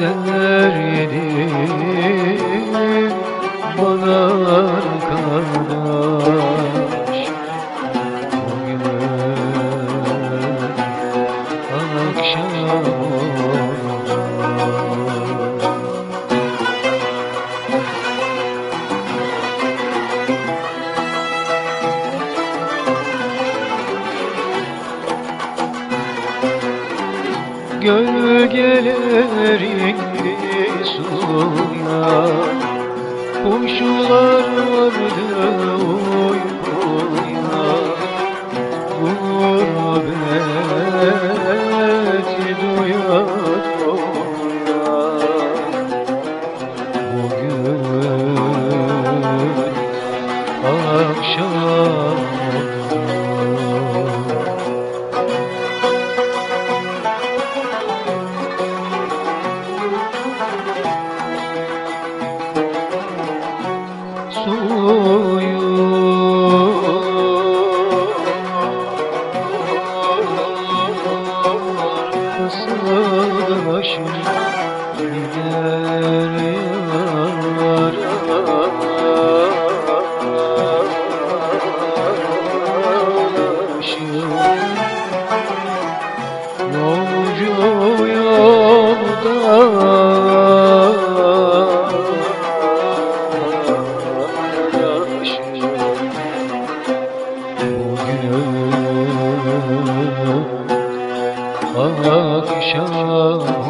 Neler yedim bana Gölgelerin suya Kuşlar vardı başım gider yıllar Yolcu yolda? akşam olur